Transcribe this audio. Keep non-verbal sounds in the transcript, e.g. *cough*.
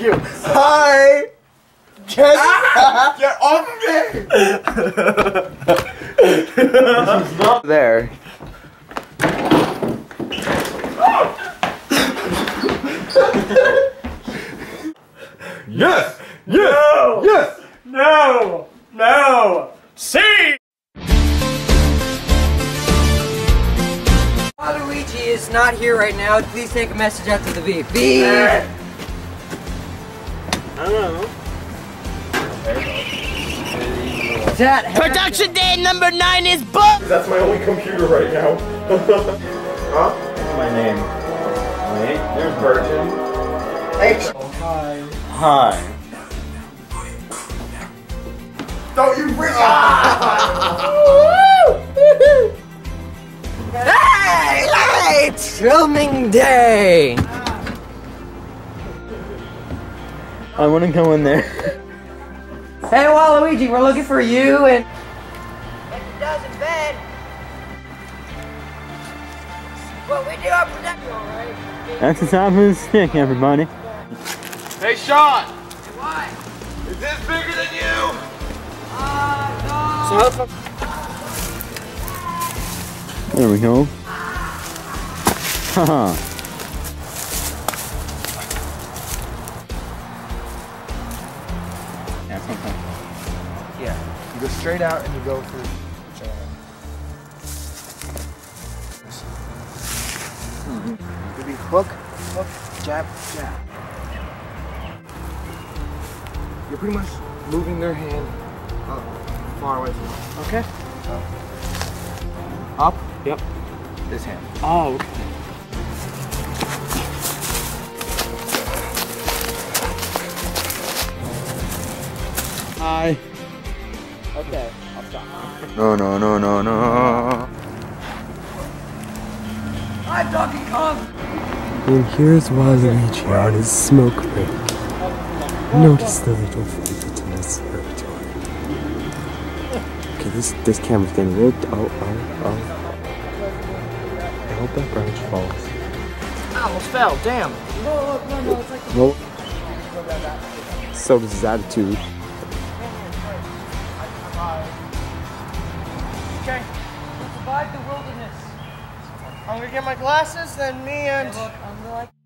you. Hi. Ah! Get, *laughs* Get off of me! there. Yes! Yes! No! Yes! No! No! See! Waluigi is not here right now. Please take a message after the beep. Beep! I don't know. That Production day number nine is booked! That's my only computer right now. *laughs* huh? What's my name? Wait, there's Virgin. Hi. Hi. Don't you bring ah! *laughs* *laughs* Hey! Hey! It's filming day! I want to go in there. Hey Waluigi, we're looking for you and... Like he does in bed. Well, we do our production, alright? That's the top of the stick, everybody. Hey, Sean! Why? Is this bigger than you? Uh, no. There we go. *laughs* Haha. Yeah. You go straight out and you go through. It'll be hook, hook, jab, jab. You're pretty much moving their hand up, far away from you. Okay? Up. Yep. This hand. Oh, okay. Hi. Okay, I'll stop. No, no, no, no, no. I'm Donkey Kong! And here's Waluigi on his smoke break. Notice the little favorite in his territory. Okay, this this camera's getting real. Oh, oh, oh. I hope that branch falls. I almost fell, damn. Well, so does his attitude. Okay. Survive the wilderness. I'm gonna get my glasses, then me and. Look.